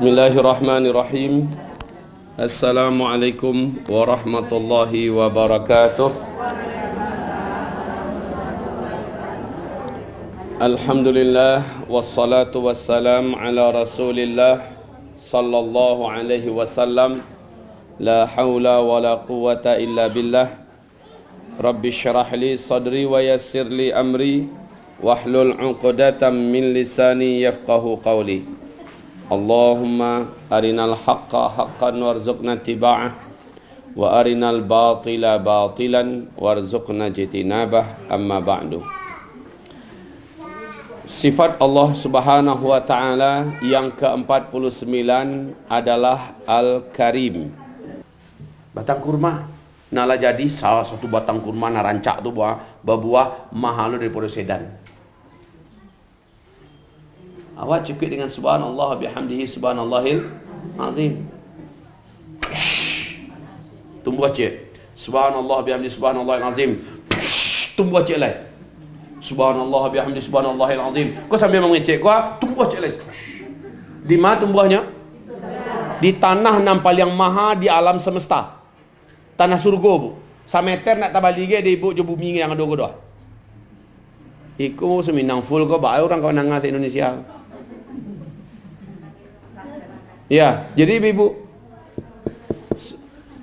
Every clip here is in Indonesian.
Bismillahirrahmanirrahim. Assalamualaikum warahmatullahi wabarakatuh. Alhamdulillah Wassalatu wassalam ala rasulillah Sallallahu alaihi wasallam. La hawla wa la quwata illa billah. Rabbi syarah li sadri wa yassir li amri Wahlul uqdatam min lisani yafqahu qawli Allahumma arinal haqqa haqqan warzuqna tiba'ah Wa arinal batila batilan warzuqna jitinabah amma ba'du Sifat Allah Subhanahu wa taala yang ke-49 adalah Al-Karim. Batang kurma nala jadi salah satu batang kurma na rancak tu buah berbuah mahal daripada sedan. Awak cukup dengan subhanallah bihamdihi subhanallahil azim. Tumbuh cek. Subhanallah bihamdihi subhanallahil azim. Tumbuh cek lain. Subhanallah bihamdi subhanallahil azim. Kau sambil mengecek kau tumbuh cek lagi. Di mana tumbuhnya? Di tanah nampal yang maha di alam semesta. Tanah surga bu. Sameter nak tabalige di ibu je bumi yang ada kedua. Iku seminang full kau baik orang kau nangas Indonesia. Ya, jadi ibu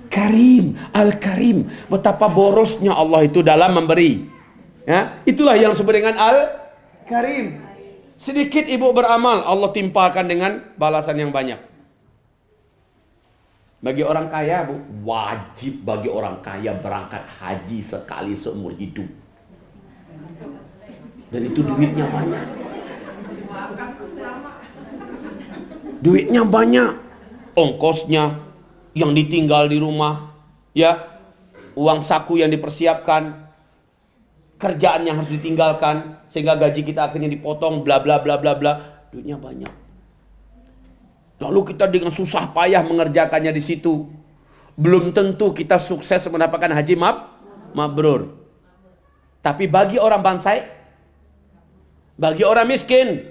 Karim, Al-Karim. Betapa borosnya Allah itu dalam memberi. Ya, itulah yang disebut dengan Al-Karim. Sedikit ibu beramal, Allah timpakan dengan balasan yang banyak. Bagi orang kaya, Bu, wajib bagi orang kaya berangkat haji sekali seumur hidup. Dan itu duitnya banyak. Duitnya banyak. Ongkosnya yang ditinggal di rumah, ya, uang saku yang dipersiapkan, kerjaan yang harus ditinggalkan sehingga gaji kita akhirnya dipotong bla bla bla bla bla. Duitnya banyak. Lalu kita dengan susah payah mengerjakannya di situ. Belum tentu kita sukses mendapatkan haji mab mabrur. Tapi bagi orang bansai bagi orang miskin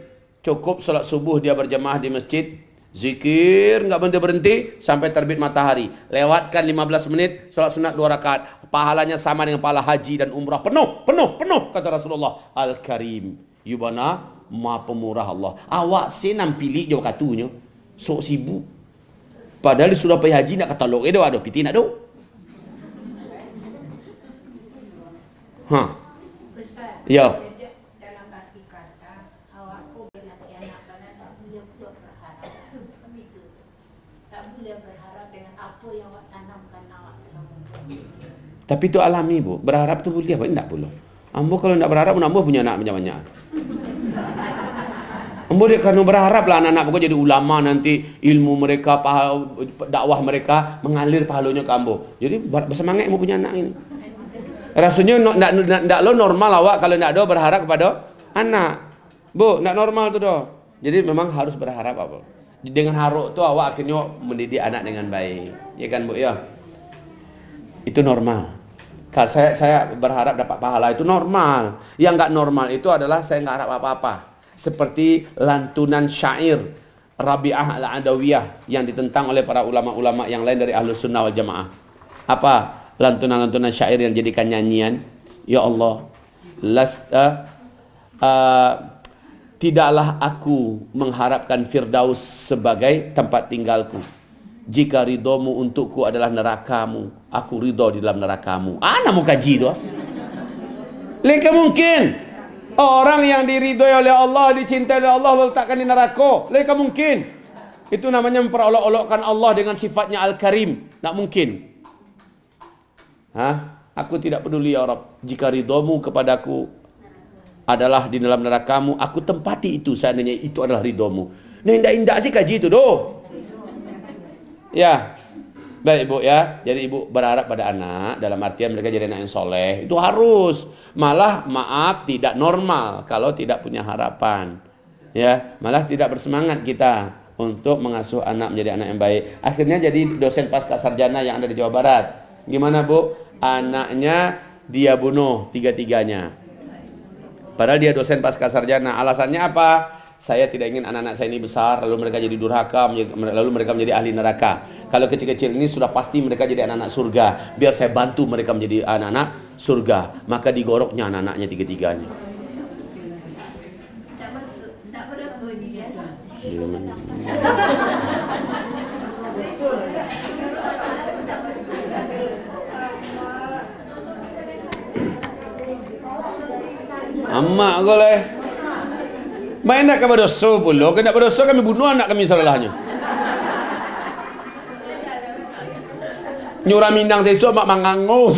cukup sholat subuh dia berjemaah di masjid Zikir nggak berhenti berhenti sampai terbit matahari. Lewatkan 15 menit sholat sunat dua rakaat. Pahalanya sama dengan pahala haji dan umrah penuh, penuh, penuh kata Rasulullah. Al Karim, yubana ma pemurah Allah. Awak senam pilih jauh katunya. Sok sibuk. Padahal sudah pergi haji nak kata lo, eh ada piti nak do. Ha. Ya. Tapi itu alami bu, berharap tu boleh apa? Tidak boleh. Ambo kalau tidak berharap, ambo punya anak banyak-banyak. Ambo dia karena berharap lah anak-anak pokok jadi ulama nanti ilmu mereka, pahala, dakwah mereka mengalir pahalanya ke ambo. Jadi bersemangat ambo punya anak ini. Rasanya tidak lo normal awak kalau tidak ada berharap kepada anak. Bu, tidak normal tu doh. Jadi memang harus berharap apa? Dengan haruk tu awak akhirnya mendidik anak dengan baik. Ya kan bu ya? Itu normal. Saya, saya berharap dapat pahala itu normal. Yang nggak normal itu adalah saya nggak harap apa-apa. Seperti lantunan syair Rabi'ah al-Adawiyah yang ditentang oleh para ulama-ulama yang lain dari Ahlus Sunnah wal Jamaah. Apa lantunan-lantunan syair yang jadikan nyanyian? Ya Allah, lasta uh, tidaklah aku mengharapkan Firdaus sebagai tempat tinggalku jika ridomu untukku adalah nerakamu, aku ridho di dalam nerakamu. Ana mau kaji tu. Leka mungkin orang yang diridhoi oleh Allah, dicintai oleh Allah letakkan di neraka. Leka mungkin. Itu namanya memperolok-olokkan Allah dengan sifatnya Al-Karim. Tak mungkin. Hah? Aku tidak peduli ya Rabb. Jika ridhomu kepadaku adalah di dalam nerakamu, aku tempati itu seandainya itu adalah ridhomu. Nah, indah-indah sih kaji itu doh. Ya. Baik Ibu ya. Jadi Ibu berharap pada anak dalam artian mereka jadi anak yang soleh. Itu harus. Malah maaf tidak normal kalau tidak punya harapan. Ya, malah tidak bersemangat kita untuk mengasuh anak menjadi anak yang baik. Akhirnya jadi dosen pasca sarjana yang ada di Jawa Barat. Gimana Bu? Anaknya dia bunuh tiga-tiganya. Padahal dia dosen pasca sarjana. Alasannya apa? saya tidak ingin anak-anak saya ini besar lalu mereka jadi durhaka lalu mereka menjadi ahli neraka. Kalau kecil-kecil ini sudah pasti mereka jadi anak-anak surga. Biar saya bantu mereka menjadi anak-anak surga. Maka digoroknya anak-anaknya tiga-tiganya Amak kau lah. Main nak berdosa pula. Kena berdosa kami bunuh anak kami salahnya. Nyurah Minang sesok mak mangango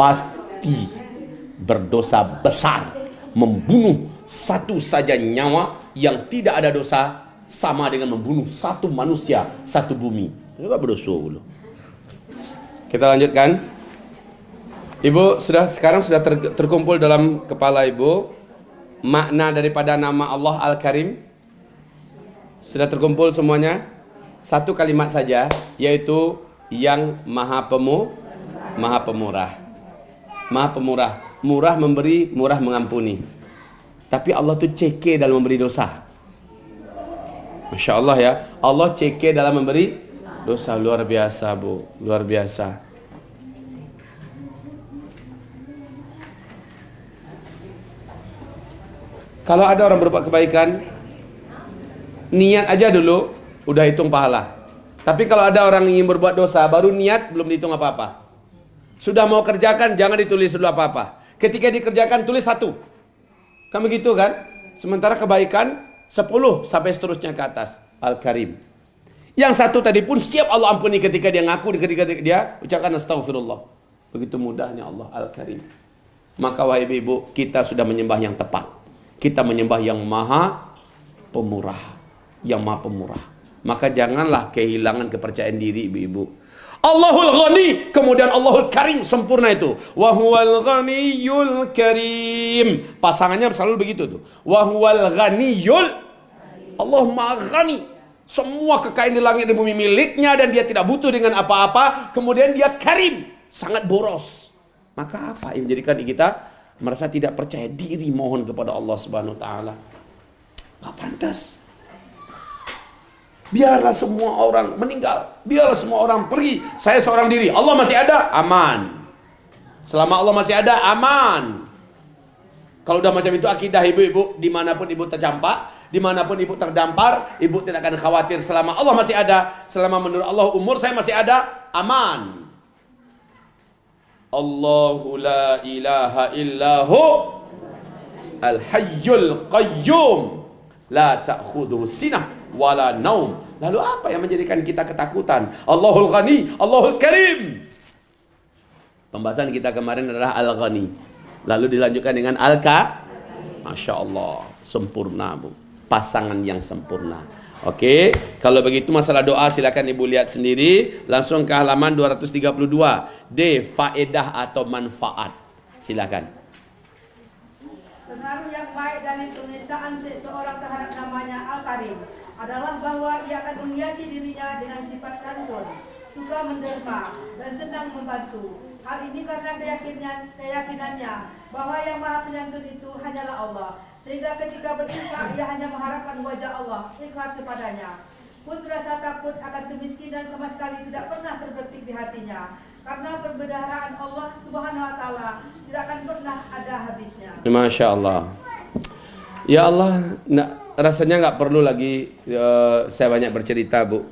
Pasti berdosa besar membunuh satu saja nyawa yang tidak ada dosa sama dengan membunuh satu manusia satu bumi. Juga berdosa pula. Kita lanjutkan. Ibu sudah sekarang sudah ter, terkumpul dalam kepala ibu makna daripada nama Allah Al-Karim. Sudah terkumpul semuanya? Satu kalimat saja yaitu yang Maha Pemu Maha Pemurah. Maha Pemurah, murah memberi, murah mengampuni. Tapi Allah tu ceke dalam memberi dosa. Masya Allah ya, Allah ceke dalam memberi dosa luar biasa bu, luar biasa. Kalau ada orang berbuat kebaikan, niat aja dulu, udah hitung pahala. Tapi kalau ada orang ingin berbuat dosa, baru niat belum dihitung apa-apa. Sudah mau kerjakan, jangan ditulis dulu apa-apa. Ketika dikerjakan, tulis satu. Kamu gitu kan? Sementara kebaikan, sepuluh sampai seterusnya ke atas. Al-Karim. Yang satu tadi pun siap Allah ampuni ketika dia ngaku, ketika dia ucapkan astagfirullah. Begitu mudahnya Allah Al-Karim. Maka wahai ibu, kita sudah menyembah yang tepat. Kita menyembah yang maha pemurah. Yang maha pemurah. Maka janganlah kehilangan kepercayaan diri ibu-ibu. Allahul Ghani, kemudian Allahul Karim sempurna itu. Wahwal Ghaniyul Karim. Pasangannya selalu begitu tuh. Wahwal Ghaniyul Allah Maha Ghani. Semua kekayaan di langit dan bumi miliknya dan dia tidak butuh dengan apa-apa. Kemudian dia Karim, sangat boros. Maka apa yang menjadikan kita merasa tidak percaya diri mohon kepada Allah Subhanahu wa taala. Enggak pantas. Biarlah semua orang meninggal, biarlah semua orang pergi. Saya seorang diri, Allah masih ada, aman. Selama Allah masih ada, aman. Kalau udah macam itu akidah ibu-ibu, di mana pun ibu tercampak, di mana pun ibu terdampar, ibu tidak akan khawatir selama Allah masih ada, selama menurut Allah umur saya masih ada, aman. Allahu la ilaha illahu Al-Hayyul Qayyum. La ta'khudhu sinah wala naum. Lalu apa yang menjadikan kita ketakutan? Allahul Ghani, Allahul Karim. Pembahasan kita kemarin adalah Al-Ghani. Lalu dilanjutkan dengan Al-Ka? Masya Allah Sempurna bu. Pasangan yang sempurna Okey, kalau begitu masalah doa silakan ibu lihat sendiri. Langsung ke halaman 232. D. Faedah atau manfaat. Silakan. Pengaruh yang baik dari tulisan seseorang terhadap namanya Al-Karim adalah bahwa ia akan menghiasi dirinya dengan sifat santun, suka menderma, dan senang membantu. Hal ini karena keyakinan, keyakinannya bahwa yang maha penyantun itu hanyalah Allah sehingga ketika berinfak ia hanya mengharapkan wajah Allah, ikhlas kepadanya. Pun rasa takut akan kemiskinan sama sekali tidak pernah terbetik di hatinya. Karena perbendaharaan Allah subhanahu wa ta'ala tidak akan pernah ada habisnya. Masya Allah. Ya Allah, nak, rasanya nggak perlu lagi uh, saya banyak bercerita bu.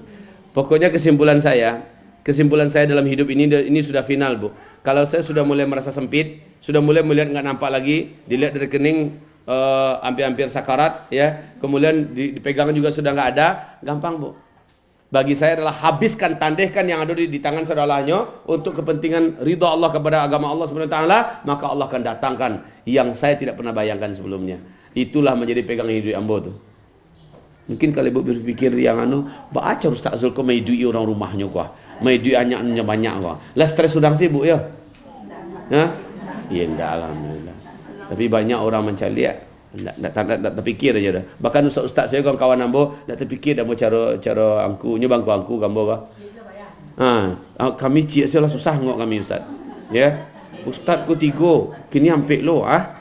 Pokoknya kesimpulan saya, kesimpulan saya dalam hidup ini ini sudah final bu. Kalau saya sudah mulai merasa sempit, sudah mulai melihat nggak nampak lagi, dilihat dari rekening uh, hampir-hampir sakarat ya. Kemudian dipegang juga sudah nggak ada. Gampang bu. Bagi saya adalah habiskan tandehkan yang ada di, di tangan saudaranya untuk kepentingan ridha Allah kepada agama Allah Subhanahu taala maka Allah akan datangkan yang saya tidak pernah bayangkan sebelumnya. Itulah menjadi pegangan hidup ambo tu. Mungkin kalau ibu berpikir yang anu baca Ustaz Zulko maidui orang rumahnya kuah maidui anaknya banyak kuah lah stres sudah sibuk ya? Ha ya enggak alhamdulillah tapi banyak orang mencari ya. Tak, tak, tak, tak, terfikir aja dah. Bahkan ustaz-ustaz saya kawan-kawan ambo tak terfikir dah cara cara angku nyebang angku gambar kah. Ha, ah, kami cik saya lah susah ngok kami ustaz. Ya. Ustaz ku tiga, kini hampir lo ah.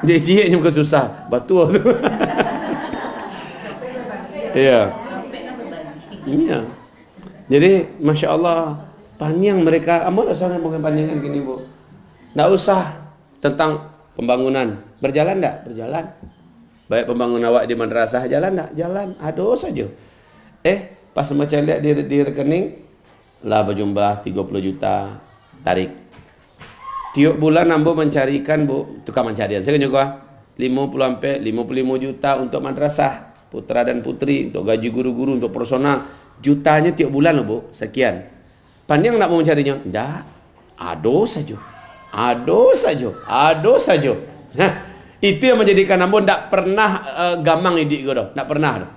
Dia cieknya bukan susah. Batu tu. ya. Iya. Jadi Masya Allah Panjang mereka Amal usah bukan panjangan gini bu Tak usah Tentang pembangunan. Berjalan tak? Berjalan. Baik pembangunan awak di madrasah Jalan tak? Jalan. Aduh saja. Eh Pas macam lihat di, di rekening Lah berjumlah 30 juta Tarik. Tiap bulan Ambo mencarikan bu Tukar mencarian Saya juga 50 sampai 55 juta untuk madrasah. Putra dan putri Untuk gaji guru-guru Untuk personal. Jutanya tiap bulan loh bu. Sekian. Pandang nak mau mencarinya? Tidak ado saja ado saja ado saja. Nah, itu yang menjadikan ambo tidak pernah uh, gamang idik gue tidak pernah dah.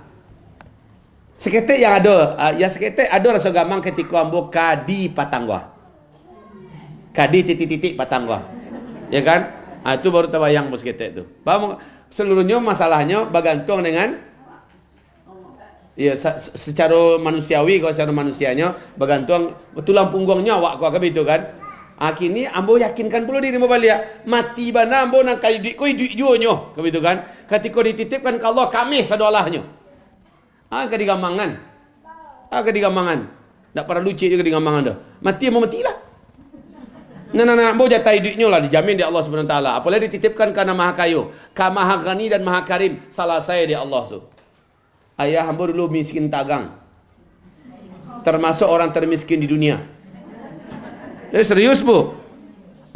seketik yang ada uh, ya seketik ada rasa gamang ketika ambo kadi patangwa kadi titik-titik patangwa ya kan? Ah, itu baru terbayang bos seketik itu seluruhnya masalahnya bergantung dengan Ya, secara manusiawi kalau secara manusianya bergantung tulang punggungnya awak kau itu kan. Akhirnya ah, ambo yakinkan perlu diri balik mati bana ambo nak kayu duit kau duit juonyo begitu kan. Ketika dititipkan ke Allah kami sadolahnya. Ah ke digamangan. Ah ke digamangan. Tak pernah lucu juga digamangan dah. Mati mau matilah. Nah, nah, nah, ambo jatah duitnya lah dijamin di Allah Subhanahu taala. Apalagi dititipkan karena Maha Kayu, Ka Maha Ghani dan Maha Karim. Salah saya di Allah tu. Ayah hamba dulu miskin tagang. Termasuk orang termiskin di dunia. Jadi serius bu.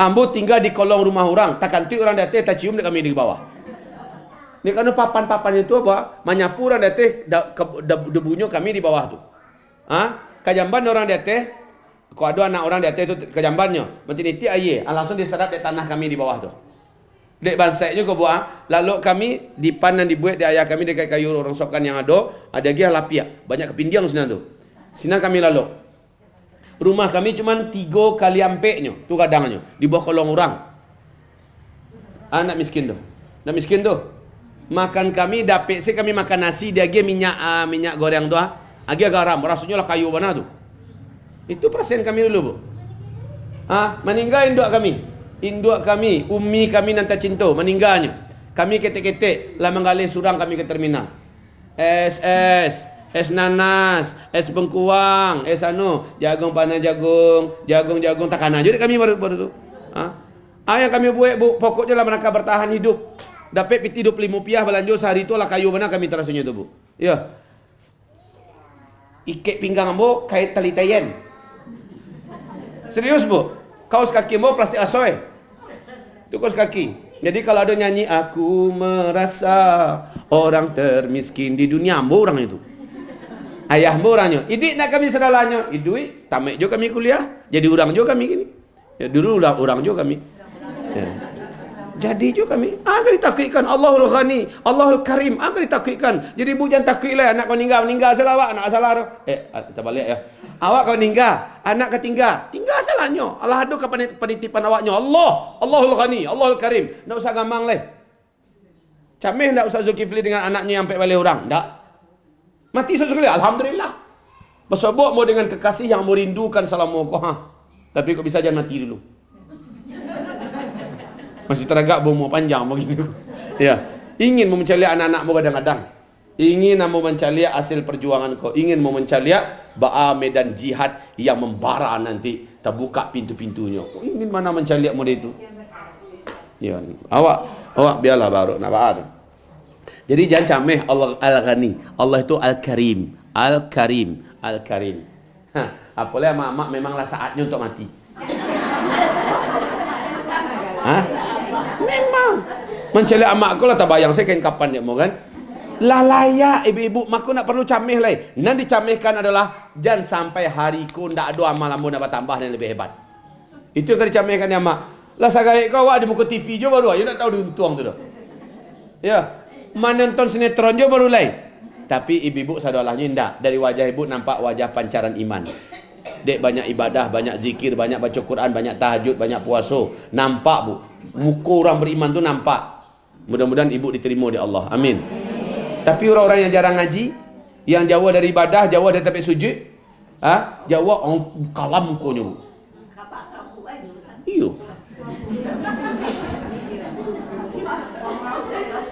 Ambo tinggal di kolong rumah orang. Tak kanti orang datang tak cium kami di bawah. Ini karena papan-papan itu apa? Menyapu orang datang debunya kami di bawah tu. Ah, kajamban orang datang. Kau ada anak orang datang itu kajambannya. Mesti niti aye. Langsung diserap di tanah kami di bawah tu. Dek bansai juga buat. Ah. Lalu kami di dan dibuat di ayah kami dekat kayu orang sokan yang ada. Ada lagi lapia. Banyak kepindiang sini tu. Sini kami lalu. Rumah kami cuma tiga kali ampeknya. Tu kadangnya. Di bawah kolong orang. Anak miskin tu. Anak miskin tu. Makan kami dapat sih kami makan nasi dia lagi minyak uh, minyak goreng tu ah. Agi garam. Rasanya lah kayu mana tu. Itu perasaan kami dulu bu. Ah, meninggal induk kami induk kami, ummi kami nanti cinta, meninggalnya. Kami ketek-ketek, lah menggalih surang kami ke terminal. Es, es, nanas, es bengkuang, es anu, jagung panas jagung, jagung jagung takkan aja kami baru baru tu. Ah yang kami buat bu, pokoknya lah mereka bertahan hidup. Dapat piti 25 rupiah belanja sehari itu lah kayu mana kami terasunya tu bu. Ya. Ikat pinggang bu, kait tali tayen. Serius bu? Kaos kaki bu plastik asoy. Itu kos kaki. Jadi kalau ada nyanyi aku merasa orang termiskin di dunia, ambo orang itu. Ayah orangnya. Idik nak kami sedalanya. Idui, tamek juga kami kuliah. Jadi orang juga kami gini. Ya, dulu udah orang juga kami. Ya. Jadi juga kami. Akan ditakutkan Allahul Ghani, Allahul Karim. Akan ditakutkan. Jadi bu jangan takutlah anak kau meninggal, meninggal salah anak salah. Eh, kita balik ya. Awak kau meninggal, anak kau tinggal. Tinggal salahnya. Allah ada ke penitipan awaknya. Allah, Allahul Ghani, Allahul Karim. Tak usah gampang leh. Camih tak usah Zulkifli dengan anaknya yang sampai balik orang. Tak. Mati sekali. Alhamdulillah. Bersobok mau dengan kekasih yang merindukan salamu kau. Ha. Tapi kau bisa jangan mati dulu. Masih teragak bumbu panjang begitu. ya. Ingin mencari anak-anakmu kadang-kadang. Ingin mau mencari hasil perjuangan kau. Ingin mau mencari ba'a medan jihad yang membara nanti. Terbuka pintu-pintunya. Ingin mana mencari muda itu? Ya. Awak, awak biarlah baru nak ba'a Jadi jangan cameh Allah Al-Ghani. Allah itu Al-Karim. Al-Karim. Al-Karim. Ha, apalagi mak-mak memanglah saatnya untuk mati. Hah? Memang. Mencari amak aku lah tak bayang saya kain kapan dia mau kan. Lalaya ibu-ibu maku nak perlu camih lah. Nan dicamihkan adalah jangan sampai hariku ndak ada amal amun dapat tambah dan lebih hebat. Itu yang dicamihkan ya mak. Lah sagai kau ada muka TV jo baru ayo nak tahu diuntung tu dah. Ya menonton sinetron je baru lain. Tapi ibu-ibu sadolahnya tidak. Dari wajah ibu nampak wajah pancaran iman. Dek banyak ibadah, banyak zikir, banyak baca Quran, banyak tahajud, banyak puasa. Nampak bu. Muka orang beriman tu nampak. Mudah-mudahan ibu diterima di Allah. Amin. Tapi orang-orang yang jarang ngaji. Yang jauh dari ibadah, jauh dari tempat sujud. Ha? Jauh orang kalam mukanya bu. Iya.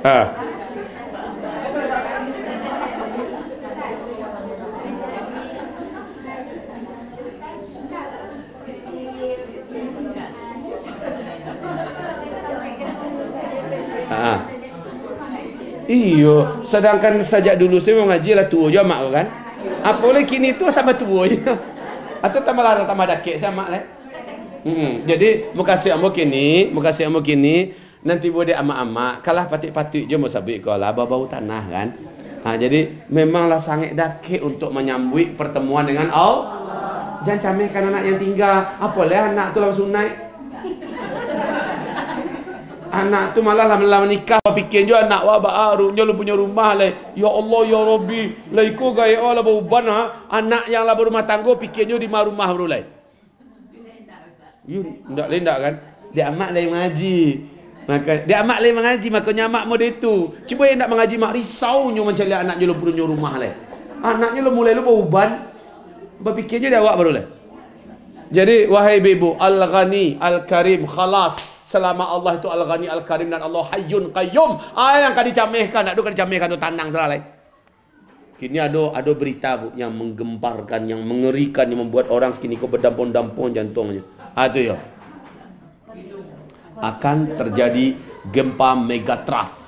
Ha. Iyo, sedangkan sejak dulu saya mengaji lah tua je mak kan. Apa boleh kini tu tambah tua je. Atau tambah lara tambah dakik saya mak lah. Hmm, jadi muka si ambo kini, muka si ambo kini nanti boleh amak-amak kalah patik-patik je mau sabik kau lah bau tanah kan. Ha, jadi memanglah sangat dakik untuk menyambut pertemuan dengan Allah. Jangan camehkan anak yang tinggal. Apa lah anak tu langsung naik Anak tu malah lah lama nikah fikir je anak wa baru lu punya rumah lah. Ya Allah ya Rabbi, lah iko gaya Allah beruban ha. Anak yang lah berumah tangga fikir je di rumah baru lah. You ndak lendak kan? Dia amat lain mengaji. Maka dia amat lain mengaji makanya amat model itu. Cuba yang nak mengaji mak risau nyo macam anak je lu punya rumah lah. Anaknya lu mulai lu beruban. Je dia awak baru lah. Jadi wahai ibu al-ghani al-karim khalas selama Allah itu Al-Ghani Al-Karim dan Allah Hayyun Qayyum. Ah yang kadi camehkan, ada kadi camehkan tu tanang salah. Kini ada ada berita bu yang menggemparkan, yang mengerikan, yang membuat orang sekini kau berdampun-dampun jantungnya. Ah tu ya. Akan terjadi gempa megatrust.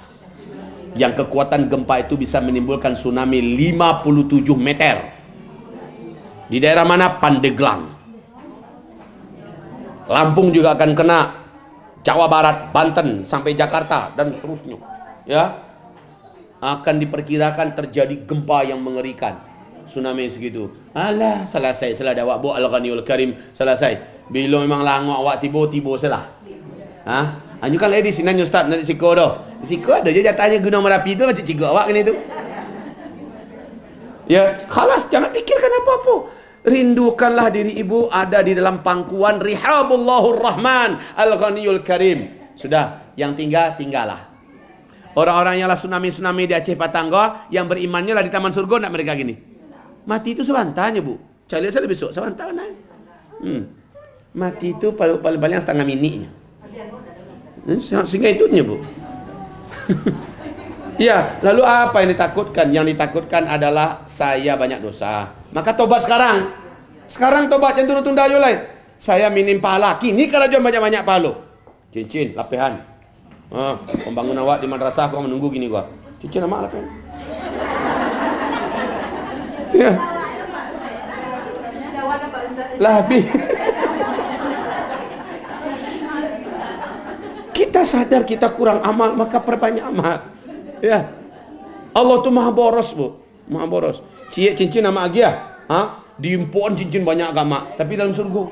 Yang kekuatan gempa itu bisa menimbulkan tsunami 57 meter. Di daerah mana? Pandeglang. Lampung juga akan kena Jawa Barat, Banten sampai Jakarta dan seterusnya. Ya. Akan diperkirakan terjadi gempa yang mengerikan. Tsunami segitu. Alah, selesai salah dah bu al-Ghaniul Karim selesai. Bila memang langok awak tiba-tiba salah. Ha? Anyu kan lady sinan ustaz nak siko dah. Siko ada je jatahnya guna Merapi tu macam cikgu awak kena tu. Ya, khalas jangan fikirkan apa-apa. Rindukanlah diri ibu ada di dalam pangkuan Rihabullahur Rahman Al-Ghaniyul Karim. Sudah, yang tinggal, tinggallah. Orang-orang yang lah tsunami-tsunami di Aceh Patangga, yang berimannya lah di Taman Surga, nak mereka gini. Mati itu sebantanya, Bu. Cari saya besok, sebentar nah. Hmm. Mati itu paling-paling setengah mininya. Hmm, sehingga itunya, Bu. Ya, lalu apa yang ditakutkan? Yang ditakutkan adalah saya banyak dosa. Maka tobat sekarang. Sekarang tobat yang turun tunda lain. Saya minim pahala. Kini kalau jual banyak-banyak pahala. Cincin, lapihan. Ha, pembangun awak di madrasah kau menunggu gini gua. Cincin nama lapihan. Ya. Lebih. kita sadar kita kurang amal maka perbanyak amal. Ya. Allah tu maha boros, Bu. Maha boros. Cie cincin nama agia. Ha? Diimpun cincin banyak agama, tapi dalam surga.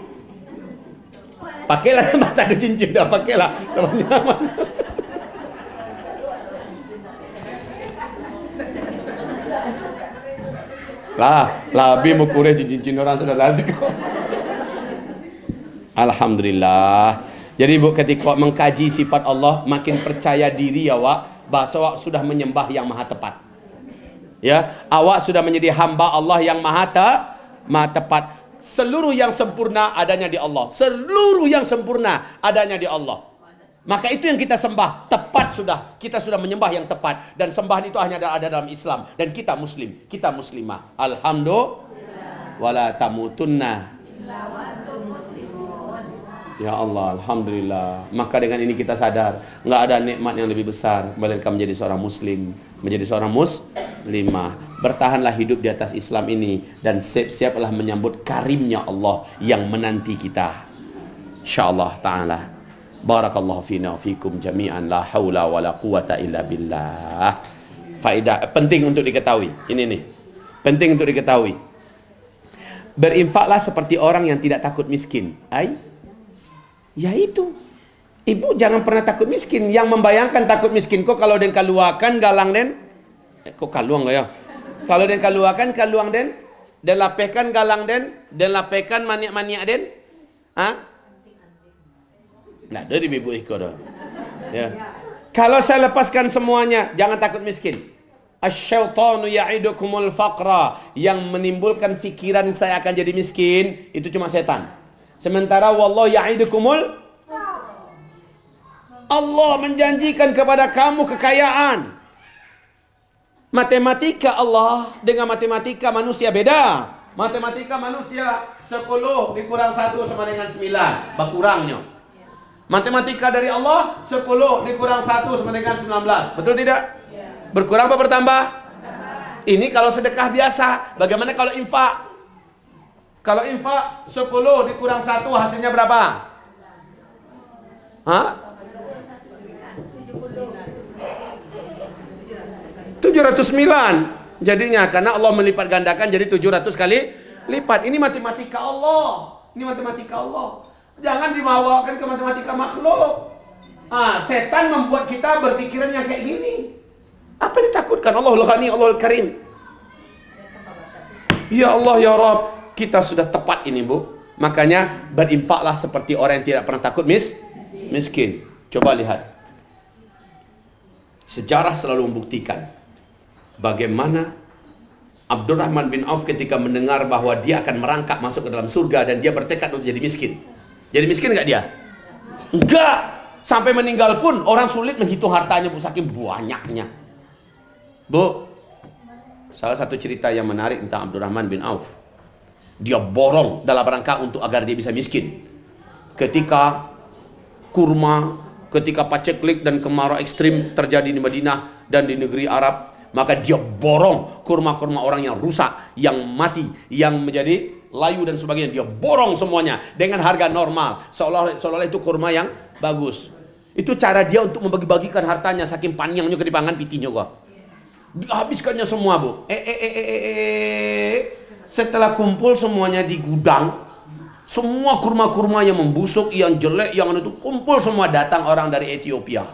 Pakailah masa ada cincin dah pakailah. Sama nyaman. lah, lebih mukurnya cincin orang sudah lazim. Alhamdulillah. Jadi bu ketika mengkaji sifat Allah makin percaya diri ya Wak bahasa awak sudah menyembah yang maha tepat. Ya, awak sudah menjadi hamba Allah yang maha, te, maha tepat. Seluruh yang sempurna adanya di Allah. Seluruh yang sempurna adanya di Allah. Maka itu yang kita sembah. Tepat sudah. Kita sudah menyembah yang tepat. Dan sembahan itu hanya ada, dalam Islam. Dan kita muslim. Kita muslimah. Alhamdulillah. Wala tamutunna. Ya Allah, Alhamdulillah. Maka dengan ini kita sadar, nggak ada nikmat yang lebih besar. Melainkan menjadi seorang Muslim, menjadi seorang muslimah. Bertahanlah hidup di atas Islam ini dan siap-siaplah menyambut karimnya Allah yang menanti kita. Insyaallah taala. Barakallahu fina fikum jami'an la haula wala quwata illa billah. Faedah penting untuk diketahui. Ini nih. Penting untuk diketahui. Berinfaklah seperti orang yang tidak takut miskin. Ai Ya itu. Ibu jangan pernah takut miskin. Yang membayangkan takut miskin kok kalau den kaluakan galang den. Kok kaluang ya? Kalau den kaluakan kaluang den. Dan lapekan galang den. Dan lapekan maniak-maniak den. Ha? Nah, dari ibu ikut dah. Ya. Kalau saya lepaskan semuanya, jangan takut miskin. Asyaitanu ya'idukumul faqra yang menimbulkan fikiran saya akan jadi miskin, itu cuma setan. Sementara wallah ya'idukumul Allah menjanjikan kepada kamu kekayaan. Matematika Allah dengan matematika manusia beda. Matematika manusia 10 dikurang 1 sama dengan 9. Berkurangnya. Matematika dari Allah 10 dikurang 1 sama dengan 19. Betul tidak? Berkurang apa bertambah? Ini kalau sedekah biasa. Bagaimana kalau infak? Kalau infak 10 dikurang 1 hasilnya berapa? Hah? 709 jadinya karena Allah melipat gandakan jadi 700 kali lipat. Ini matematika Allah. Ini matematika Allah. Jangan dibawakan ke matematika makhluk. Ah, setan membuat kita berpikiran yang kayak gini. Apa yang ditakutkan? Allahul Ghani, Allahul Karim. Ya Allah, ya Rabb, kita sudah tepat ini, Bu. Makanya berinfaklah seperti orang yang tidak pernah takut mis miskin. Coba lihat. Sejarah selalu membuktikan bagaimana Abdurrahman bin Auf ketika mendengar bahwa dia akan merangkak masuk ke dalam surga dan dia bertekad untuk jadi miskin. Jadi miskin nggak dia? Enggak. Sampai meninggal pun orang sulit menghitung hartanya saking banyaknya. Bu, salah satu cerita yang menarik tentang Abdurrahman bin Auf. Dia borong dalam rangka untuk agar dia bisa miskin. Ketika kurma, ketika paceklik dan kemarau ekstrim terjadi di Madinah dan di negeri Arab, maka dia borong kurma-kurma orang yang rusak, yang mati, yang menjadi layu dan sebagainya. Dia borong semuanya dengan harga normal, seolah seolah itu kurma yang bagus. Itu cara dia untuk membagi-bagikan hartanya saking panjangnya ke dipangan pitinya kok. Dihabiskannya semua, Bu. Eh, eh, eh, eh, eh, eh. Setelah kumpul semuanya di gudang, semua kurma-kurma yang membusuk, yang jelek, yang itu kumpul semua datang orang dari Ethiopia.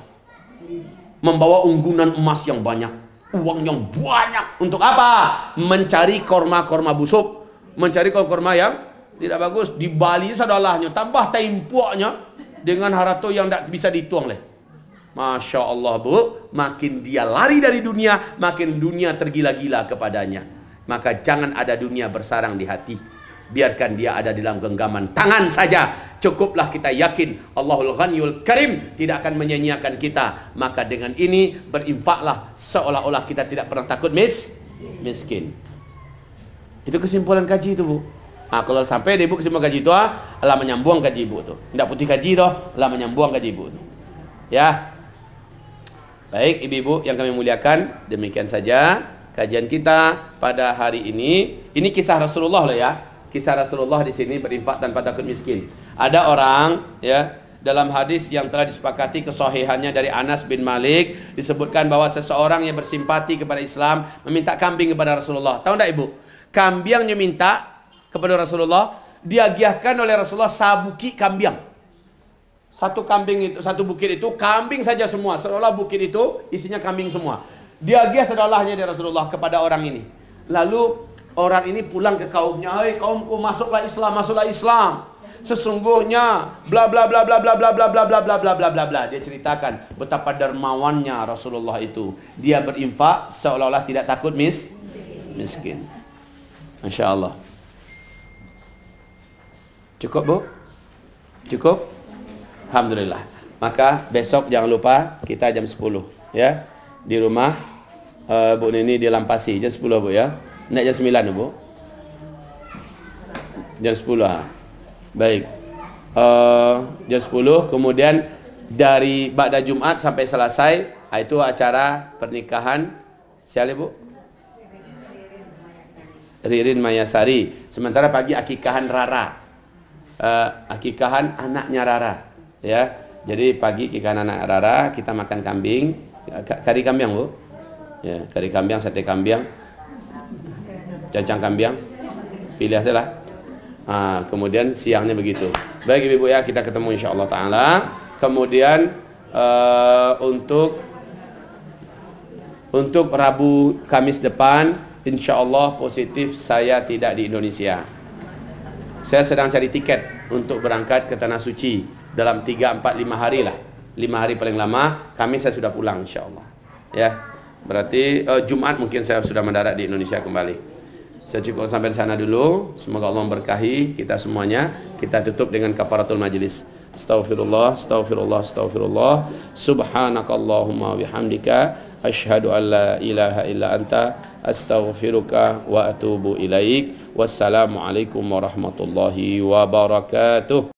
Membawa unggunan emas yang banyak uang yang banyak untuk apa? Mencari korma-korma busuk, mencari korma yang tidak bagus. Di Bali sadalahnya, tambah tempuaknya dengan harato yang tidak bisa dituang leh. Masya Allah bu, makin dia lari dari dunia, makin dunia tergila-gila kepadanya. Maka jangan ada dunia bersarang di hati. Biarkan dia ada dalam genggaman tangan saja. Cukuplah kita yakin Allahul Ghaniyul Karim tidak akan menyanyiakan kita. Maka dengan ini berinfaklah seolah-olah kita tidak pernah takut mis miskin. Itu kesimpulan kaji itu, Bu. Nah, kalau sampai ibu kesimpulan kaji itu, ah, Allah menyambung kaji ibu itu. Tidak putih kaji itu, Allah menyambung kaji ibu itu. Ya. Baik, ibu-ibu yang kami muliakan, demikian saja kajian kita pada hari ini. Ini kisah Rasulullah loh ya kisah Rasulullah di sini berinfak tanpa takut miskin. Ada orang ya dalam hadis yang telah disepakati kesohihannya dari Anas bin Malik disebutkan bahwa seseorang yang bersimpati kepada Islam meminta kambing kepada Rasulullah. Tahu tidak ibu? Kambing yang minta kepada Rasulullah diagiahkan oleh Rasulullah sabuki kambing. Satu kambing itu, satu bukit itu kambing saja semua. Seolah bukit itu isinya kambing semua. Diagiah sedolahnya dari Rasulullah kepada orang ini. Lalu Orang ini pulang ke kaumnya, "Hai kaumku, masuklah Islam, masuklah Islam." Sesungguhnya bla bla bla bla bla bla bla bla bla bla bla bla bla bla dia ceritakan betapa dermawannya Rasulullah itu. Dia berinfak seolah-olah tidak takut mis miskin. Masya Allah. Cukup bu? Cukup? Alhamdulillah. Maka besok jangan lupa kita jam 10 ya di rumah uh, Bu Nini di Lampasi jam 10 Bu ya. Nak jam 9 Bu? Jam 10 ha? Baik. Uh, Jam 10 Kemudian Dari Ba'da Jumat sampai selesai ah, Itu acara pernikahan. Siapa Bu? Ririn Mayasari. Sementara pagi akikahan Rara. Uh, Akikahan anaknya Rara Ya. Jadi pagi akikahan anak Rara Kita makan kambing. Kari kambing Bu. Ya, kari kambing, sate kambing. Cancang kambing. Pilih saja lah kemudian siangnya begitu. Baik ibu-ibu ya kita ketemu insya Allah Ta'ala. Kemudian uh, untuk untuk Rabu Kamis depan insya Allah positif saya tidak di Indonesia. Saya sedang cari tiket untuk berangkat ke Tanah Suci dalam 3, 4, 5 hari lah. 5 hari paling lama Kamis saya sudah pulang insya Allah ya berarti uh, Jumat mungkin saya sudah mendarat di Indonesia kembali saya cukup sampai di sana dulu. Semoga Allah memberkahi kita semuanya. Kita tutup dengan kafaratul majlis. Astaghfirullah, astaghfirullah, astaghfirullah. Subhanakallahumma bihamdika asyhadu an la ilaha illa anta astaghfiruka wa atubu ilaik. Wassalamualaikum warahmatullahi wabarakatuh.